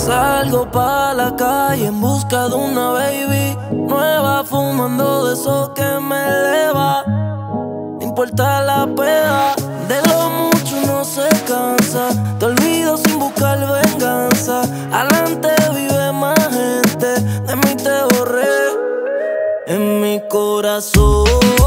Salgo pa' la calle en busca de una baby nueva, fumando de eso que me eleva. No importa la peda, de lo mucho no se cansa. Te olvido sin buscar venganza. Adelante vive más gente, de mí te borré en mi corazón.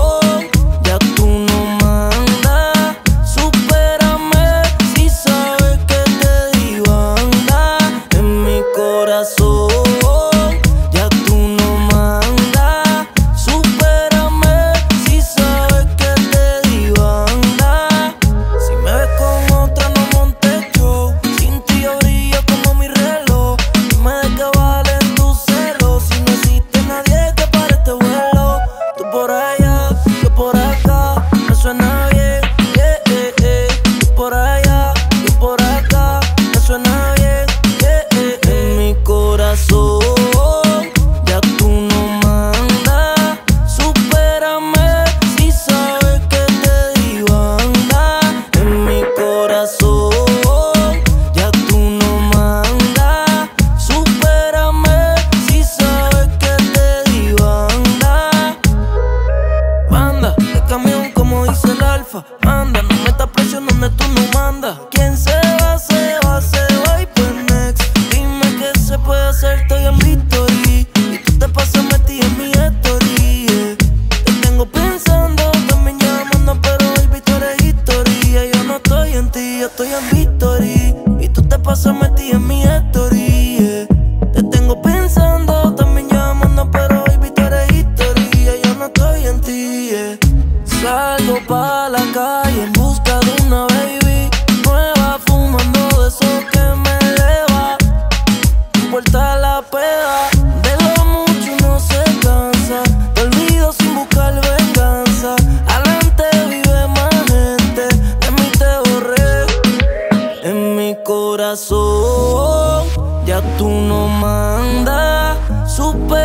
Camión como dice el alfa. Anda, no metas presión donde tú no mandas. Quien se va, se va, se va y pues next. Dime qué se puede hacer, estoy en victory. Y tú te pasas metida en mi story. yeah. Te tengo pensando, también llamando, pero baby, tú eres historia. Yo no estoy en ti, yo estoy en victory. Y tú te pasas metida en mi story. La peda, de lo mucho no se cansa. Te olvido sin buscar venganza. Adelante vive más gente, de mí te borré en mi corazón. Ya tú no mandas, supérame